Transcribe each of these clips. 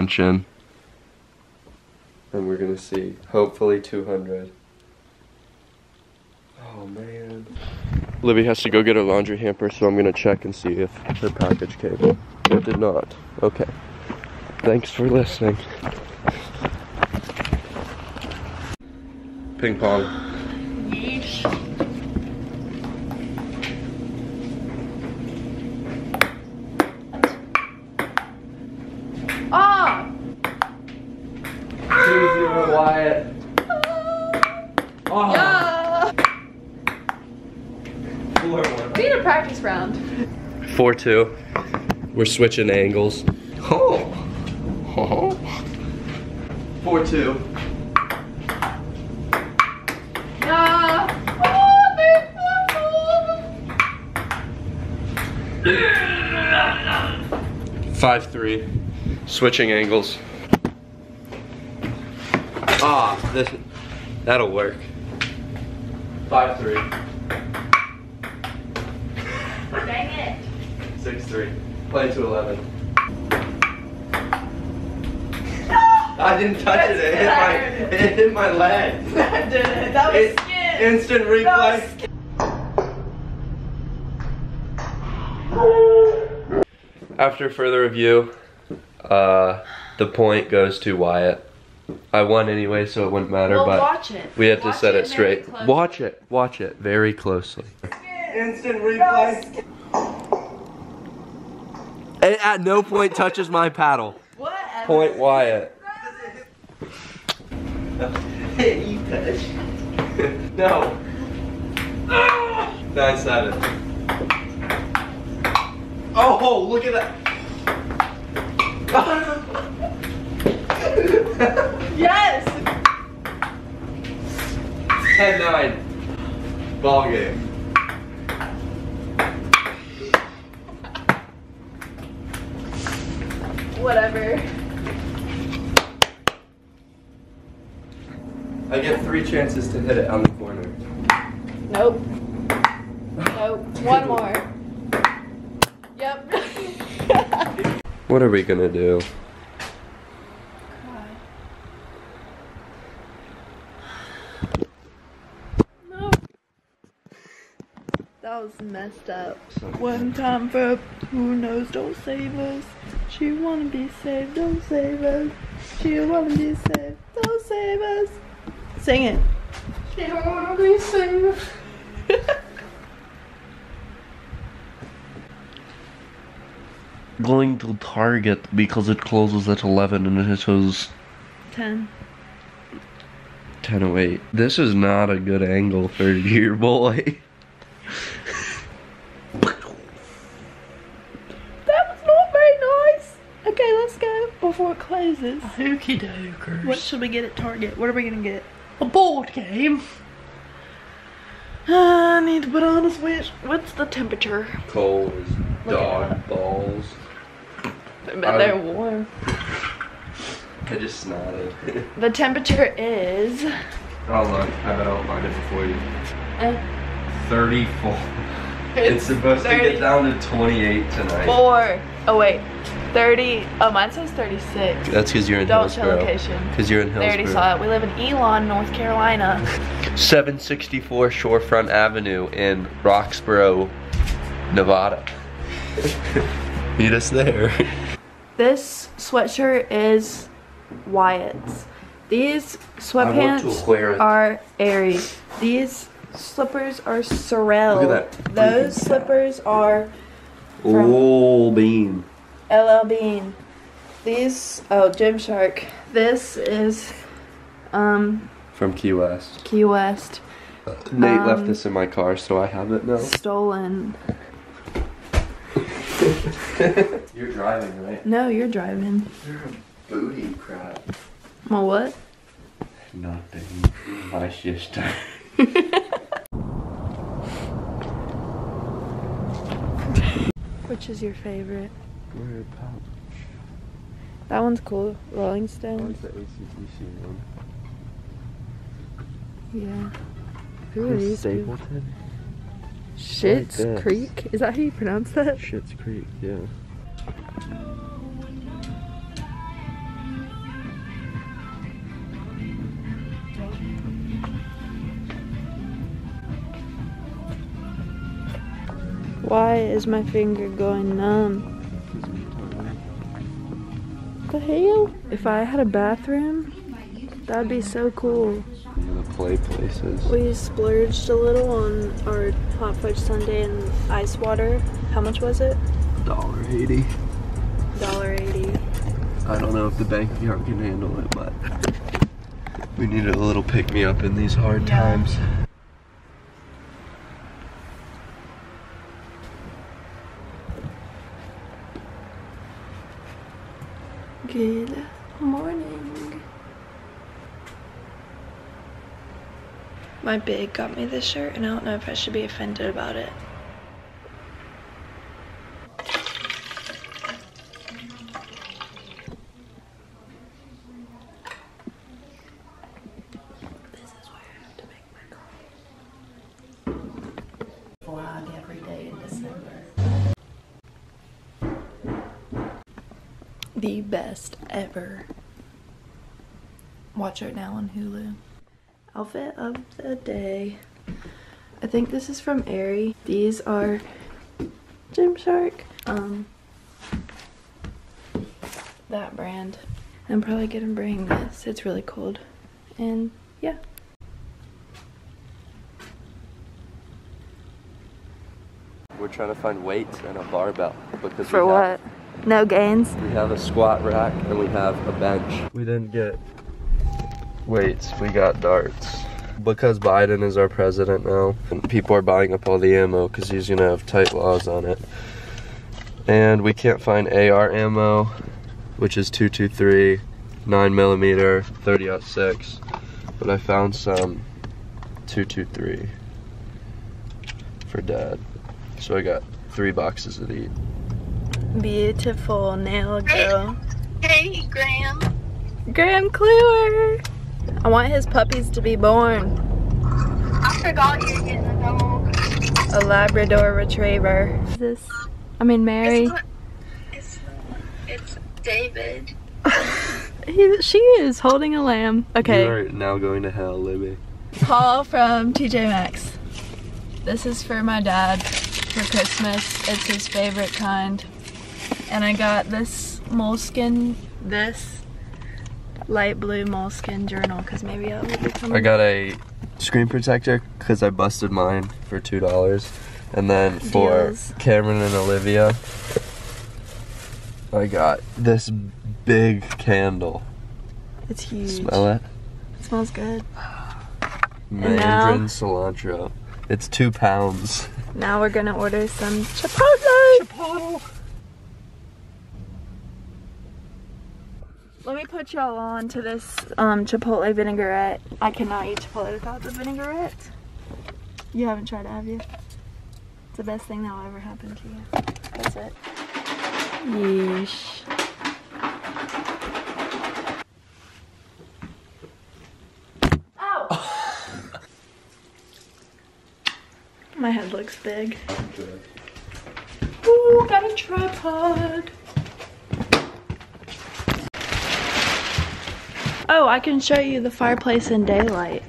We're munching. And we're gonna see, hopefully 200. Oh man. Libby has to go get her laundry hamper, so I'm gonna check and see if her package came. It did not. Okay. Thanks for listening. Ping pong. Yeesh. Ah! Two zero Wyatt. Oh, Yeah! four one. We need a practice round. Four two. We're switching angles. Oh. Oh. Four two. Yeah! Five three. Switching angles. Ah, this that'll work. Five three. Dang it. Six three. Play to eleven. I didn't touch it. It hit my it hit my leg. That did it. That was It- skin. Instant That was replay. After further review, uh, the point goes to Wyatt. I won anyway, so it wouldn't matter, Well, but watch it. we had to set it, very straight. Watch it, watch it very closely. Instant replay. was It at no point touches my paddle. Whatever. Point Wyatt. you touch. no. Nine seven. Oh, look at that. Yes! Ten nine. Ball game. Whatever. I get three chances to hit it on the corner. Nope. Nope. One more. Yep. What are we gonna do? no. That was messed up. One time for who knows don't save us. She wanna be saved, don't save us. She wanna be saved, don't save us. Sing it. She wanna be saved. Going to Target because it closes at 11 and it shows Ten. 10.08. This is not a good angle for your boy. before it closes. Hooky dokers. What should we get at Target? What are we gonna get? A board game. I need to put on a switch. What's the temperature? Cold as dog balls. I bet they're warm. I just snotted. The temperature is oh look, I bet I'll find it before you. uh, 34. It's supposed to 30. get down to 28 tonight. four. Oh wait, thirty. Oh, mine says thirty-six. That's because you're in Don't show Hillsboro. location. Because you're in Hillsboro. They already saw it. We live in Elon, North Carolina. 764 Shorefront Avenue in Roxborough, Nevada. Meet us there. This sweatshirt is Wyatt's. These sweatpants are Aerie. These slippers are Sorel. Look at that Those freaking slippers are Old bean. LL Bean. These oh Gymshark. This is um From Key West. Key West. Nate left Um, this in my car, so I have it now. Stolen. You're driving, right? No, you're driving. You're a booty crap. Well, what? Nothing. My sister. Which is your favorite? That one's cool. Rolling Stone. like the ACDC one. Yeah. Who are these people? Stapleton? Shit's this. Creek? Is that how you pronounce that? Schitt's Creek, yeah. Why is my finger going numb? The hell? If I had a bathroom, that'd be so cool. The play places. We splurged a little on our hot fudge sundae and ice water. How much was it? Dollar eighty. Dollar eighty. I don't know if the bank account can handle it, but we needed a little pick me up in these hard Yeah. times. Good morning. My big got me this shirt, and I don't know if I should be offended about it. This is where I have to make my Vlog every day in December. The best ever. Watch it now on Hulu. Outfit of the day. I think this is from Aerie. These are Gymshark. Um, that brand. I'm probably gonna bring this. It's really cold. And yeah. We're trying to find weights and a barbell because For we what? Have, No gains? we have a squat rack and we have a bench. We didn't get weights. We got darts. Because Biden is our president now, and people are buying up all the ammo because he's gonna have tight laws on it. And we can't find AR ammo, which is 223, 9 millimeter, 30 6. But I found some 223 for dad. So I got three boxes of each. Beautiful nail girl. Hey, Graham. Graham Kluwer! I want his puppies to be born. I forgot you're getting a dog. A Labrador Retriever. This, I mean Mary. It's, not, it's, it's David. He, she is holding a lamb. Okay. You are now going to hell, Libby. Paul from TJ Maxx. This is for my dad for Christmas. It's his favorite kind. And I got this moleskin, this light blue moleskin journal because maybe I will become. I got a screen protector because I busted mine for two dollars, and then for Deals. Cameron and Olivia, I got this big candle. It's huge. Smell it? It smells good. Mandarin cilantro. It's two pounds. Now we're gonna order some Chipotle. Chipotle. Let me put y'all on to this um, Chipotle vinaigrette. I cannot eat Chipotle without the vinaigrette. You haven't tried it, have you? It's the best thing that will ever happen to you. That's it. Yeesh. Ow! My head looks big. Ooh, got a tripod. Oh, I can show you the fireplace in daylight.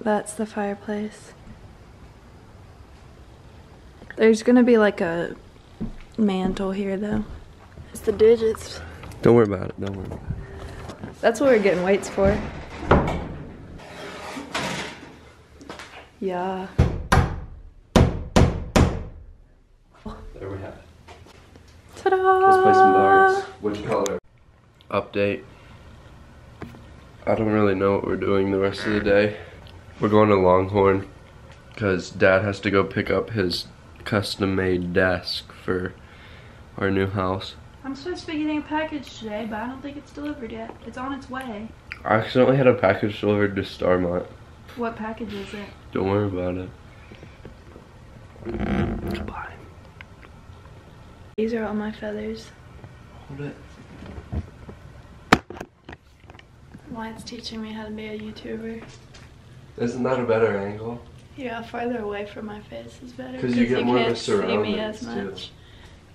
That's the fireplace. There's gonna be like a mantle here though. It's the digits. Don't worry about it. Don't worry. About it. That's what we're getting weights for. Yeah. There we have it. Ta-da! Let's play some darts. Which color? Update. I don't really know what we're doing the rest of the day. We're going to Longhorn because Dad has to go pick up his custom-made desk for our new house. I'm supposed to be getting a package today, but I don't think it's delivered yet. It's on its way. I accidentally had a package delivered to Starmont. What package is it? Don't worry about it. Goodbye. These are all my feathers. Hold it. Wyatt's teaching me how to be a YouTuber. Isn't that a better angle? Yeah, farther away from my face is better. Because you get more of a can't see me as surroundings, too. much.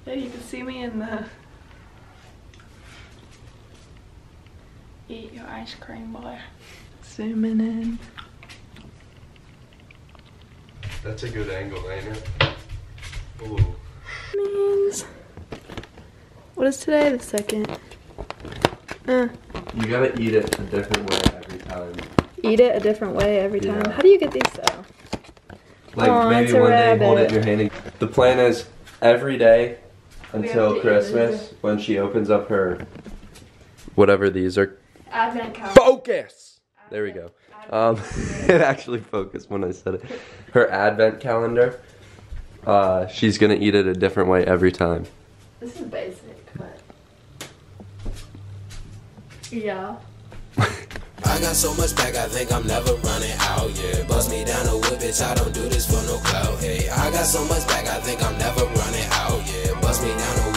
Yeah, you can see me in the. Eat your ice cream, boy. Zooming in. That's a good angle, ain't it? Ooh. Means. What is today? The second. Uh, You gotta eat it a different way every time. eat it a different way every time. Yeah. How do you get these though? Like Aw, maybe it's a one day hold it in your hand. and- The plan is every day until Christmas when she opens up her whatever these are. Advent calendar. Focus. There we go. Um, it actually focused when I said it. Her advent calendar. Uh, she's gonna eat it a different way every time. This is basic, Yeah. I got so much back, I think I'm never running out, yeah. Bust me down a wood, bitch, I don't do this for no clout, hey. I got so much back, I think I'm never running out, yeah. Bust me down a